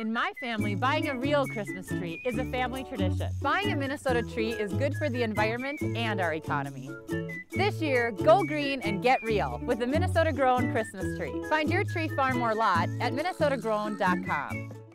In my family, buying a real Christmas tree is a family tradition. Buying a Minnesota tree is good for the environment and our economy. This year, go green and get real with the Minnesota Grown Christmas tree. Find your tree farm or lot at minnesotagrown.com.